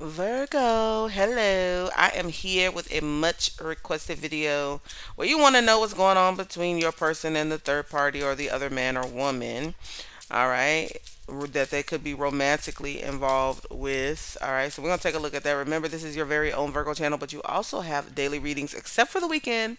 Virgo, hello. I am here with a much requested video where you want to know what's going on between your person and the third party or the other man or woman. All right that they could be romantically involved with. All right, so we're going to take a look at that. Remember, this is your very own Virgo channel, but you also have daily readings, except for the weekend,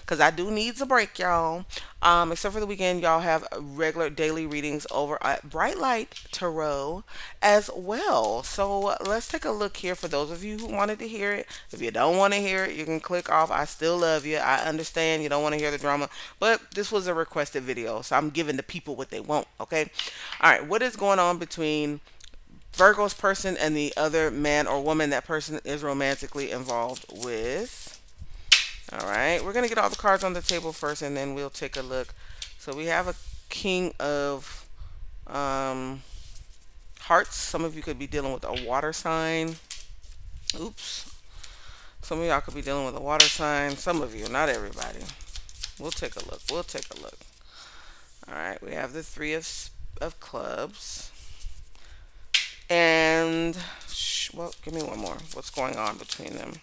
because I do need a break, y'all. Um, except for the weekend, y'all have regular daily readings over at Bright Light Tarot as well. So let's take a look here for those of you who wanted to hear it. If you don't want to hear it, you can click off. I still love you. I understand you don't want to hear the drama, but this was a requested video, so I'm giving the people what they want, okay? All right, what is is going on between Virgo's person and the other man or woman that person is romantically involved with. All right, we're going to get all the cards on the table first and then we'll take a look. So we have a king of um, hearts. Some of you could be dealing with a water sign. Oops. Some of y'all could be dealing with a water sign. Some of you, not everybody. We'll take a look. We'll take a look. All right, we have the three of of clubs. And, well, give me one more. What's going on between them?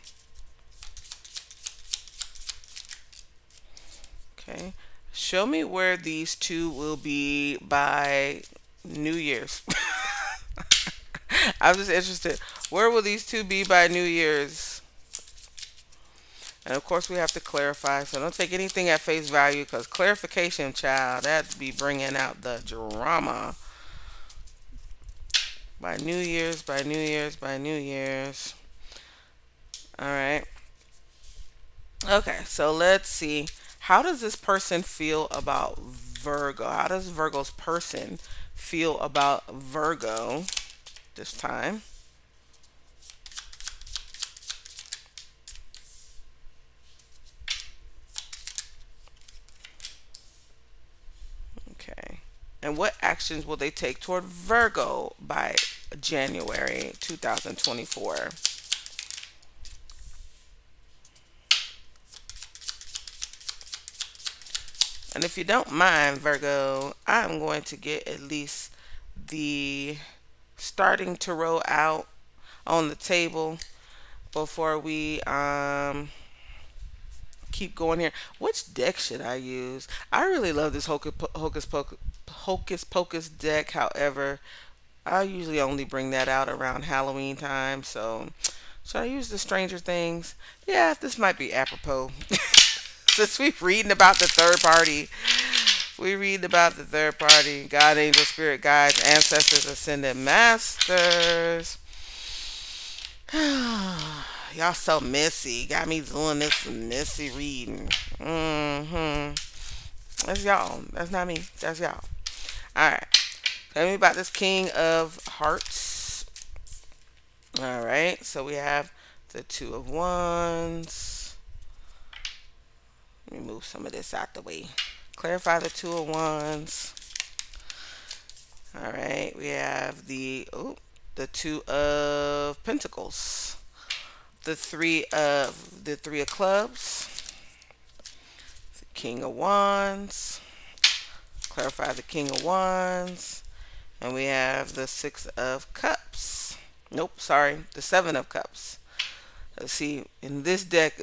Okay. Show me where these two will be by New Year's. I'm just interested. Where will these two be by New Year's? And of course, we have to clarify. So don't take anything at face value because clarification, child, that'd be bringing out the drama. By New Year's, by New Year's, by New Year's. All right. Okay, so let's see. How does this person feel about Virgo? How does Virgo's person feel about Virgo this time? And what actions will they take toward Virgo by January 2024? And if you don't mind, Virgo, I'm going to get at least the starting to roll out on the table before we um, keep going here. Which deck should I use? I really love this Hocus Pocus, Hocus Pocus deck. However, I usually only bring that out around Halloween time. So, should I use the Stranger Things? Yeah, this might be apropos. Since we're reading about the third party, we read about the third party, God, angel, spirit guides, ancestors, ascended masters. Y'all so messy. Got me doing this messy reading. Mm-hmm. That's y'all. That's not me. That's y'all. Alright. Tell me about this King of Hearts. Alright. So we have the Two of Wands. Let me move some of this out the way. Clarify the Two of Wands. Alright. We have the... Oh, the Two of Pentacles the three of the three of clubs, the king of wands, clarify the king of wands, and we have the six of cups. Nope, sorry, the seven of cups. Let's see, in this deck,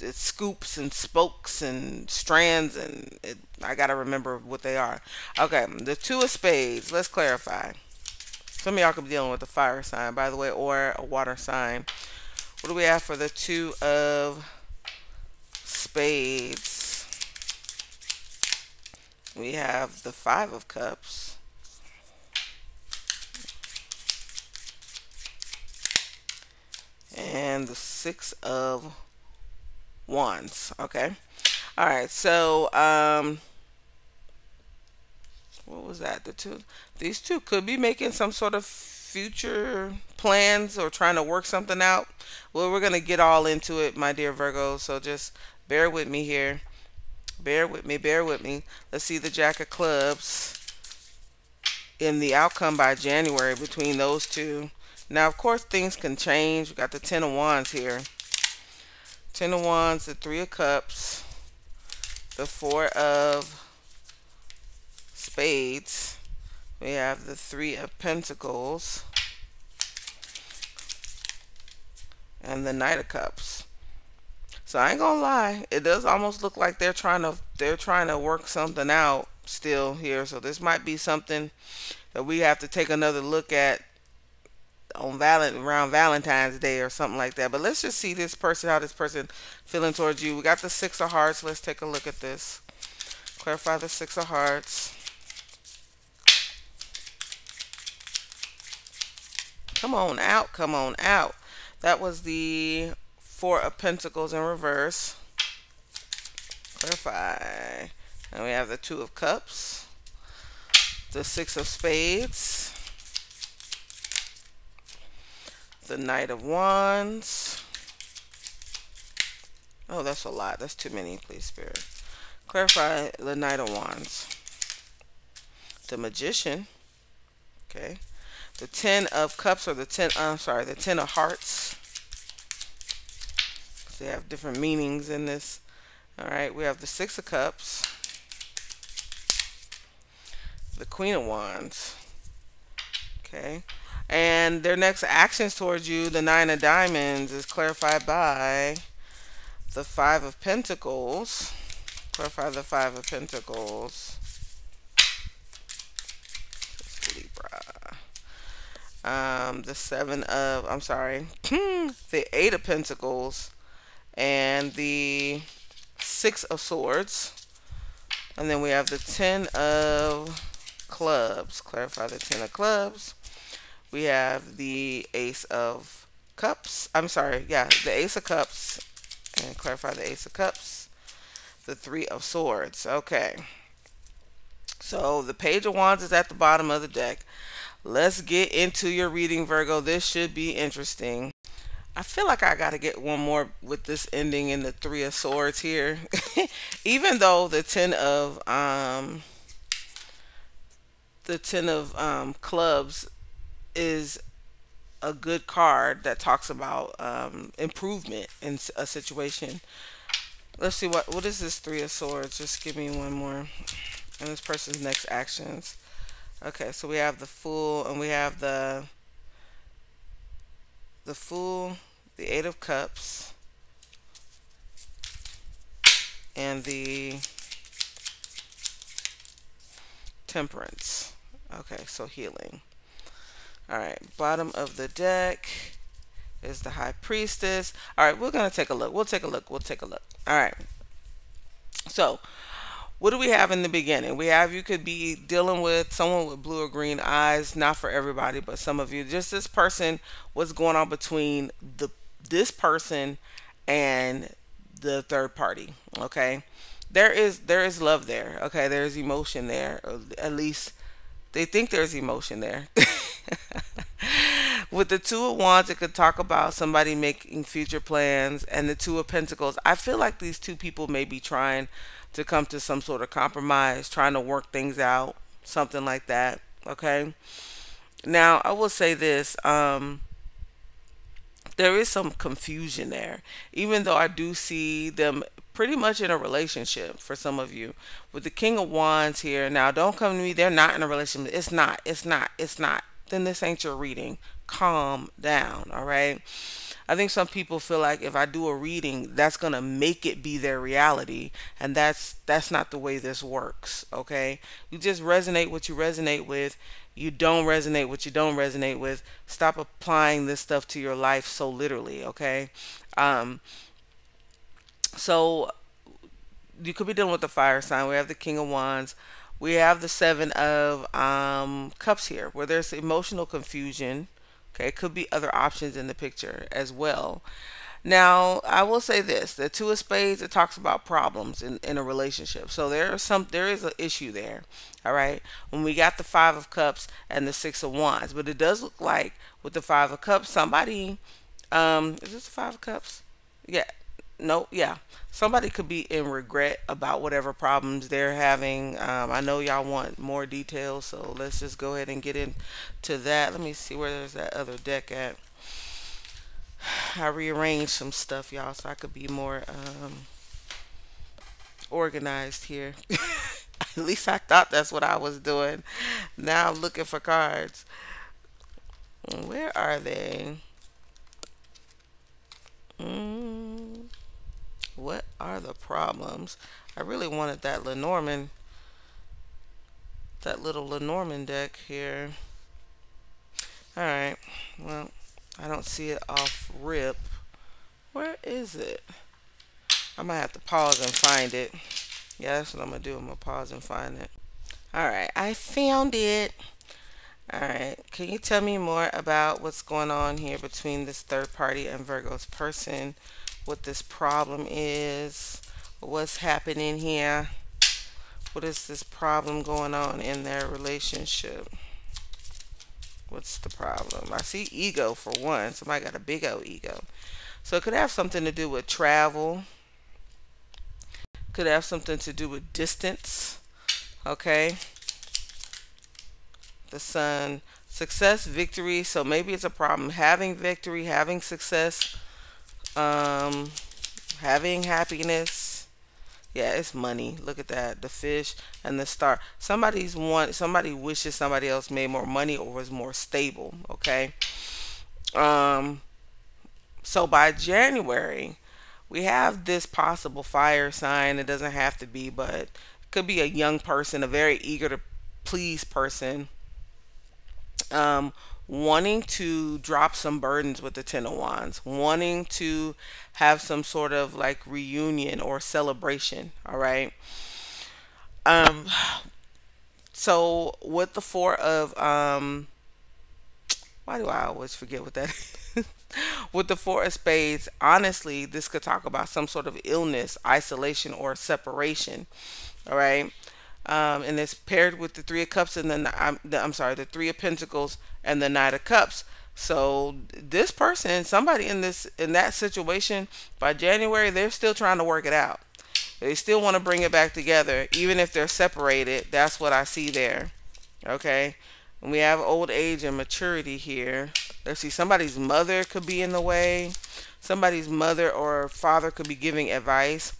it scoops and spokes and strands, and it, I gotta remember what they are. Okay, the two of spades. Let's clarify. Some of y'all could be dealing with a fire sign, by the way, or a water sign. What do we have for the two of spades? We have the five of cups. And the six of wands. Okay. All right. So, um, what was that? The two, these two could be making some sort of future plans or trying to work something out, well, we're going to get all into it, my dear Virgo. So just bear with me here. Bear with me, bear with me. Let's see the Jack of Clubs in the outcome by January between those two. Now, of course, things can change. We got the Ten of Wands here. Ten of Wands, the Three of Cups, the Four of Spades, we have the Three of Pentacles. and the Knight of Cups. So I ain't gonna lie, it does almost look like they're trying to they're trying to work something out still here. So this might be something that we have to take another look at on Valent around Valentine's Day or something like that. But let's just see this person, how this person feeling towards you. We got the Six of Hearts. Let's take a look at this. Clarify the Six of Hearts. Come on out, come on out. That was the Four of Pentacles in reverse. Clarify. And we have the Two of Cups. The Six of Spades. The Knight of Wands. Oh, that's a lot. That's too many, please, Spirit. Clarify the Knight of Wands. The Magician. Okay. The Ten of Cups or the Ten, I'm sorry, the Ten of Hearts. They have different meanings in this. All right, we have the Six of Cups. The Queen of Wands. Okay. And their next actions towards you, the Nine of Diamonds, is clarified by the Five of Pentacles. Clarify the Five of Pentacles. Um, the Seven of, I'm sorry, the Eight of Pentacles and the Six of Swords. And then we have the Ten of Clubs. Clarify the Ten of Clubs we have the Ace of Cups. I'm sorry, yeah, the Ace of Cups. And clarify the Ace of Cups. The Three of Swords. Okay. So the Page of Wands is at the bottom of the deck. Let's get into your reading, Virgo. This should be interesting. I feel like I got to get one more with this ending in the Three of Swords here. Even though the Ten of um the Ten of um clubs is a good card that talks about um, improvement in a situation. Let's see what what is this three of swords. Just give me one more. And this person's next actions. Okay, so we have the fool and we have the the fool, the eight of cups, and the temperance. Okay, so healing. All right, bottom of the deck is the High Priestess. All right, we're going to take a look. We'll take a look. We'll take a look. All right. So, what do we have in the beginning? We have you could be dealing with someone with blue or green eyes, not for everybody, but some of you. Just this person, what's going on between the this person and the third party, okay? There is there is love there, okay? There's emotion there, uh, at least they think there's emotion there. With the Two of Wands, it could talk about somebody making future plans, and the Two of Pentacles. I feel like these two people may be trying to come to some sort of compromise, trying to work things out, something like that. Okay. Now, I will say this. Um, there is some confusion there, even though I do see them pretty much in a relationship for some of you. With the King of Wands here, now don't come to me, they're not in a relationship. It's not, it's not, it's not. Then this ain't your reading. Calm down, all right? I think some people feel like if I do a reading, that's going to make it be their reality, and that's that's not the way this works, okay? You just resonate what you resonate with. You don't resonate what you don't resonate with. Stop applying this stuff to your life so literally, okay? Um so you could be dealing with the fire sign. We have the King of Wands. We have the Seven of um, Cups here, where there's emotional confusion. Okay, it could be other options in the picture as well. Now, I will say this: the Two of Spades it talks about problems in, in a relationship. So there is some there is an issue there. All right. When we got the Five of Cups and the Six of Wands, but it does look like with the Five of Cups, somebody um, is this the Five of Cups? Yeah, no, yeah. Somebody could be in regret about whatever problems they're having. Um, I know y'all want more details, so let's just go ahead and get into that. Let me see where there's that other deck at. I rearranged some stuff, y'all, so I could be more um, organized here. At least I thought that's what I was doing. Now I'm looking for cards. Where are they? Of problems. I really wanted that Lenormand, that little Lenormand deck here. Alright, well, I don't see it off rip. Where is it? I might have to pause and find it. Yeah, that's what I'm going to do. I'm going to pause and find it. Alright, I found it. Alright, can you tell me more about what's going on here between this third party and Virgo's person? What this problem is? What's happening here? What is this problem going on in their relationship? What's the problem? I see ego for one. Somebody got a big old ego. So it could have something to do with travel. Could have something to do with distance. Okay the sun success victory so maybe it's a problem having victory having success um having happiness. Yeah it's money. Look at that. The fish and the star. Somebody's want somebody wishes somebody else made more money or was more stable okay? Um so by january we have this possible fire sign. It doesn't have to be but it could be a young person a very eager to please person. Um, wanting to drop some burdens with the Ten of Wands, wanting to have some sort of like reunion or celebration. All right. Um, so with the Four of um, why do I always forget what that with the Four of Spades, honestly, this could talk about some sort of illness, isolation, or separation. All right um, and it's paired with the Three of Cups and then I'm, I'm sorry, the Three of Pentacles and the Knight of Cups. So this person, somebody in this in that situation by January, they're still trying to work it out. They still want to bring it back together, even if they're separated. That's what I see there. Okay. And we have old age and maturity here. Let's see, somebody's mother could be in the way. Somebody's mother or father could be giving advice.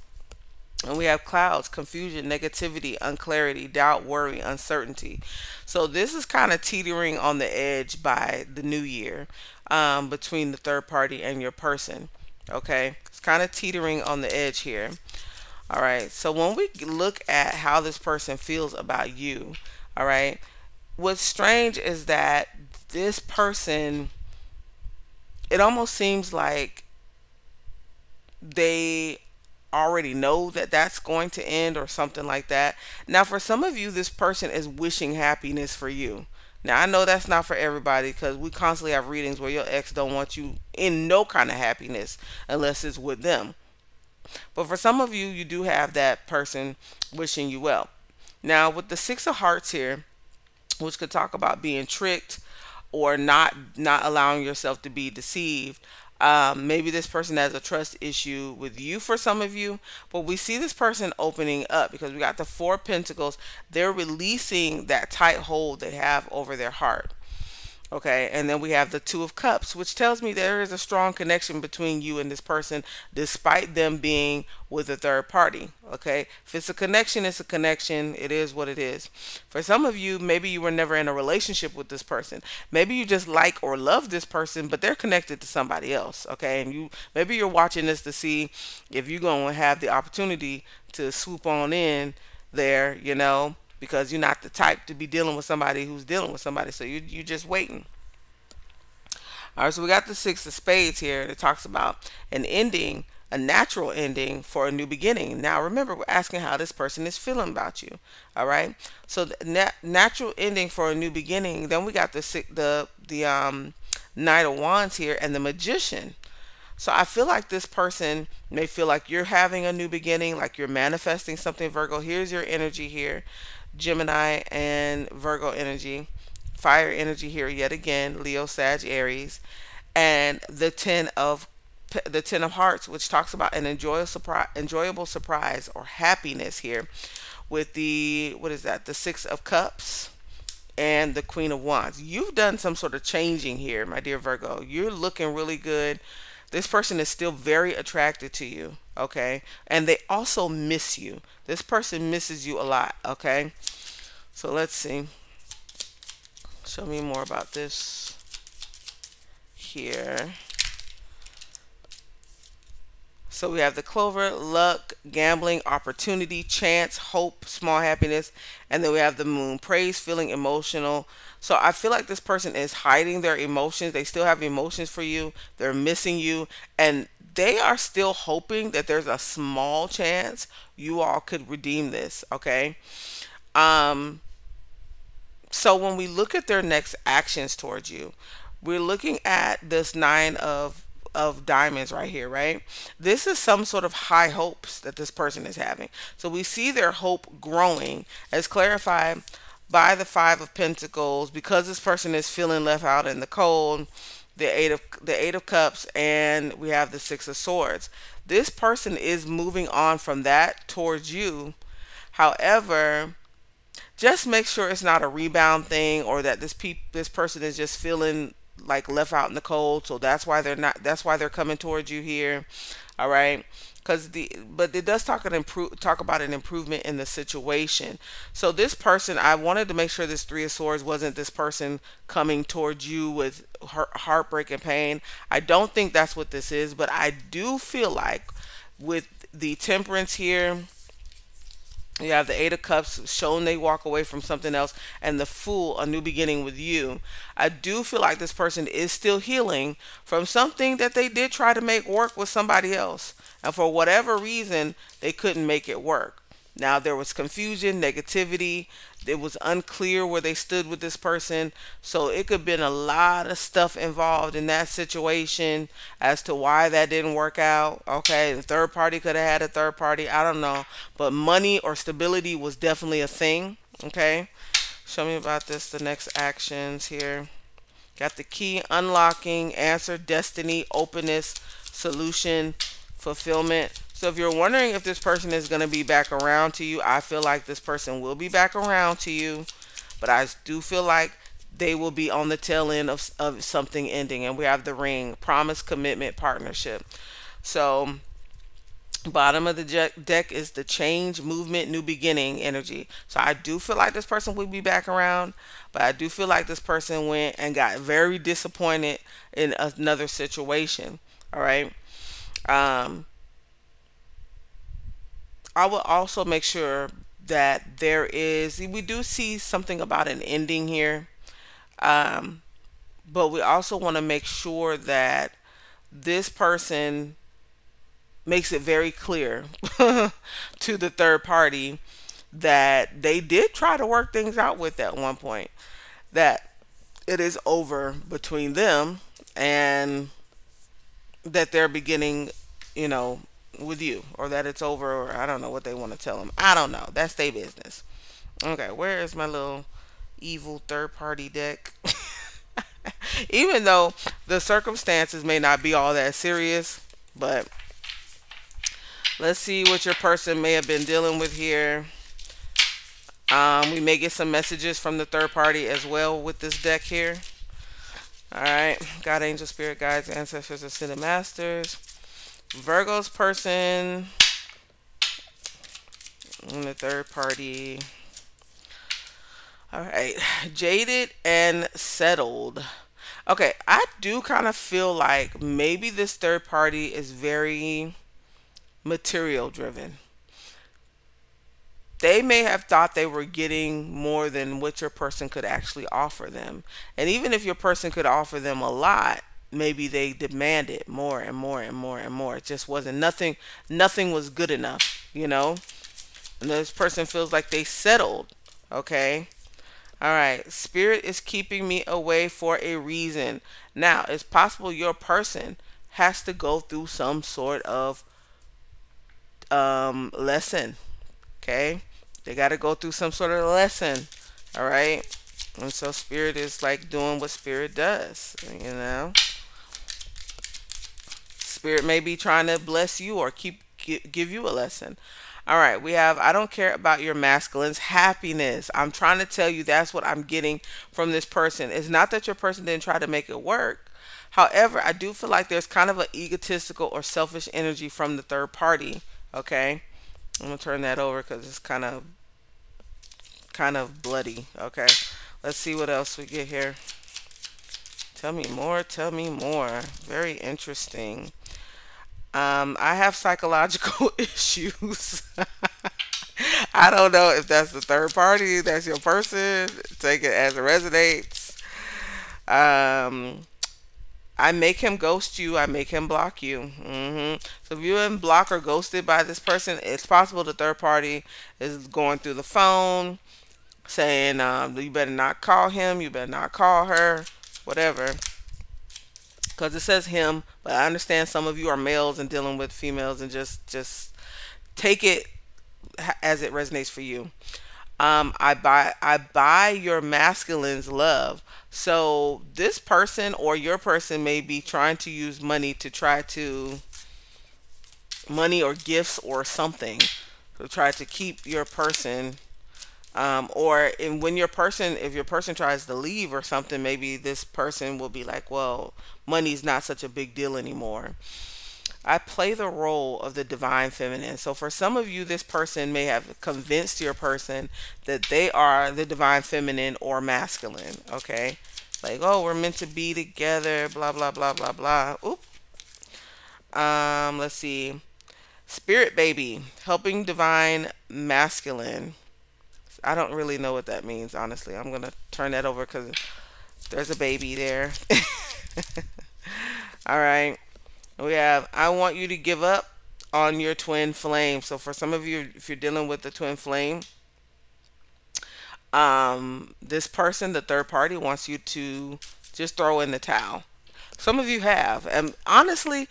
And we have clouds, confusion, negativity, unclarity, doubt, worry, uncertainty. So this is kind of teetering on the edge by the new year um, between the third party and your person. Okay, it's kind of teetering on the edge here. All right, so when we look at how this person feels about you, all right, what's strange is that this person, it almost seems like they already know that that's going to end or something like that. Now, for some of you, this person is wishing happiness for you. Now, I know that's not for everybody because we constantly have readings where your ex don't want you in no kind of happiness unless it's with them. But for some of you, you do have that person wishing you well. Now, with the Six of Hearts here, which could talk about being tricked or not not allowing yourself to be deceived, um, maybe this person has a trust issue with you for some of you, but we see this person opening up because we got the Four Pentacles. They're releasing that tight hold they have over their heart. Okay, and then we have the Two of Cups, which tells me there is a strong connection between you and this person, despite them being with a third party. Okay, if it's a connection, it's a connection. It is what it is. For some of you, maybe you were never in a relationship with this person. Maybe you just like or love this person, but they're connected to somebody else. Okay, and you maybe you're watching this to see if you're to have the opportunity to swoop on in there, you know, because you're not the type to be dealing with somebody who's dealing with somebody. So you you're just waiting. All right, so we got the six of spades here. It talks about an ending, a natural ending for a new beginning. Now, remember, we're asking how this person is feeling about you. All right, so the nat natural ending for a new beginning. Then we got the the the um, Knight of Wands here and the Magician. So I feel like this person may feel like you're having a new beginning, like you're manifesting something, Virgo. Here's your energy here. Gemini and Virgo energy, fire energy here yet again, Leo, Sag, Aries, and the 10 of the 10 of hearts which talks about an enjoyable surprise enjoyable surprise or happiness here with the what is that? The 6 of cups and the queen of wands. You've done some sort of changing here my dear virgo. You're looking really good this person is still very attracted to you okay? And they also miss you. This person misses you a lot okay? So let's see. Show me more about this here. So we have the clover, luck, gambling, opportunity, chance, hope, small happiness, and then we have the moon, praise, feeling emotional. So I feel like this person is hiding their emotions. They still have emotions for you. They're missing you and they are still hoping that there's a small chance you all could redeem this, okay? Um so when we look at their next actions towards you, we're looking at this 9 of of diamonds right here, right? This is some sort of high hopes that this person is having. So we see their hope growing as clarified by the five of pentacles because this person is feeling left out in the cold the eight of the eight of cups and we have the six of swords. This person is moving on from that towards you. However just make sure it's not a rebound thing or that this pe- this person is just feeling like left out in the cold. So that's why they're not that's why they're coming towards you here. All right because the but it does talk an improve talk about an improvement in the situation so this person i wanted to make sure this three of swords wasn't this person coming towards you with heartbreak and pain i don't think that's what this is but i do feel like with the temperance here you have the Eight of Cups showing they walk away from something else, and the Fool, a new beginning with you. I do feel like this person is still healing from something that they did try to make work with somebody else. And for whatever reason, they couldn't make it work. Now, there was confusion, negativity. It was unclear where they stood with this person. So it could have been a lot of stuff involved in that situation as to why that didn't work out. Okay, the third party could have had a third party. I don't know. But money or stability was definitely a thing. Okay, show me about this. The next actions here. Got the key, unlocking, answer, destiny, openness, solution, fulfillment. So if you're wondering if this person is going to be back around to you, I feel like this person will be back around to you. But I do feel like they will be on the tail end of, of something ending. And we have the ring, promise, commitment, partnership. So bottom of the deck is the change, movement, new beginning energy. So I do feel like this person will be back around. But I do feel like this person went and got very disappointed in another situation. All right. Um, I will also make sure that there is, we do see something about an ending here. Um, but we also want to make sure that this person makes it very clear to the third party that they did try to work things out with at one point. That it is over between them and that they're beginning, you know, with you or that it's over or I don't know what they want to tell them. I don't know. That's their business. Okay, where is my little evil third party deck? Even though the circumstances may not be all that serious, but let's see what your person may have been dealing with here. Um, we may get some messages from the third party as well with this deck here. All right, God, angel, spirit guides, ancestors, ascended masters. Virgo's person. And the third party. All right, jaded and settled. Okay, I do kind of feel like maybe this third party is very material driven they may have thought they were getting more than what your person could actually offer them. And even if your person could offer them a lot, maybe they demanded more and more and more and more. It just wasn't nothing nothing was good enough, you know? And this person feels like they settled, okay? All right, spirit is keeping me away for a reason. Now, it's possible your person has to go through some sort of um, lesson, okay? They got to go through some sort of lesson. All right. And so spirit is like doing what spirit does, you know. Spirit may be trying to bless you or keep give you a lesson. All right, we have I don't care about your masculines happiness. I'm trying to tell you that's what I'm getting from this person. It's not that your person didn't try to make it work. However, I do feel like there's kind of an egotistical or selfish energy from the third party. Okay. I'm gonna turn that over because it's kind of kind of bloody. Okay, let's see what else we get here. Tell me more. Tell me more. Very interesting. Um, I have psychological issues. I don't know if that's the third party, that's your person. Take it as it resonates. Um, I make him ghost you. I make him block you. hmm So if you're in block or ghosted by this person, it's possible the third party is going through the phone saying, um, you better not call him, you better not call her, whatever. Because it says him, but I understand some of you are males and dealing with females and just, just take it as it resonates for you. Um, I buy I buy your masculine's love. So this person or your person may be trying to use money to try to money or gifts or something to try to keep your person um, or in, when your person if your person tries to leave or something maybe this person will be like well money's not such a big deal anymore I play the role of the divine feminine. So for some of you, this person may have convinced your person that they are the divine feminine or masculine. Okay. Like, oh, we're meant to be together, blah, blah, blah, blah, blah. Oop. Um, let's see. Spirit baby, helping divine masculine. I don't really know what that means, honestly. I'm going to turn that over because there's a baby there. All right. We have I want you to give up on your twin flame. So for some of you, if you're dealing with the twin flame, um, this person, the third party, wants you to just throw in the towel. Some of you have, and honestly,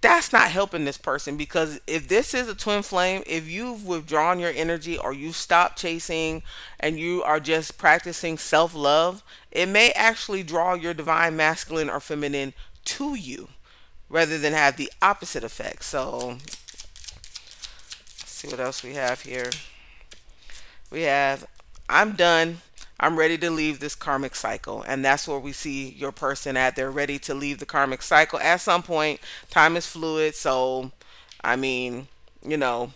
that's not helping this person because if this is a twin flame, if you've withdrawn your energy or you stopped chasing and you are just practicing self love, it may actually draw your divine masculine or feminine to you rather than have the opposite effect. So, see what else we have here. We have, I'm done. I'm ready to leave this karmic cycle. And that's where we see your person at. They're ready to leave the karmic cycle at some point. Time is fluid. So, I mean, you know,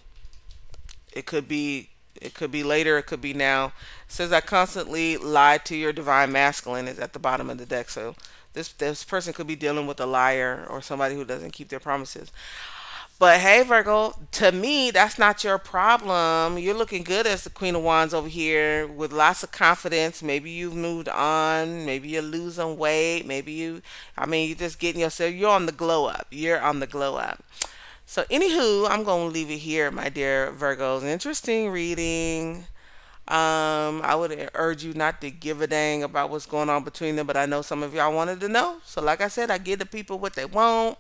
it could be it could be later, it could be now. It says I constantly lie to your divine masculine is at the bottom of the deck. So this this person could be dealing with a liar or somebody who doesn't keep their promises. But hey, Virgo, to me, that's not your problem. You're looking good as the Queen of Wands over here with lots of confidence. Maybe you've moved on. Maybe you're losing weight. Maybe you, I mean, you're just getting yourself, you're on the glow up. You're on the glow up. So, anywho, I'm going to leave it here, my dear Virgos. Interesting reading. Um, I would urge you not to give a dang about what's going on between them, but I know some of y'all wanted to know. So, like I said, I give the people what they want.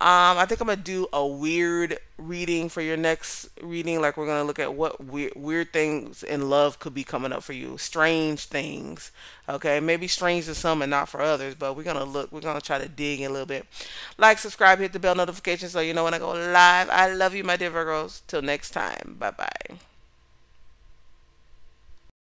Um, I think I'm gonna do a weird reading for your next reading. Like we're gonna look at what weird weird things in love could be coming up for you. Strange things. Okay, maybe strange to some and not for others, but we're gonna look. We're gonna try to dig a little bit. Like, subscribe, hit the bell notification so you know when I go live. I love you, my dear Virgos. Till next time. Bye bye.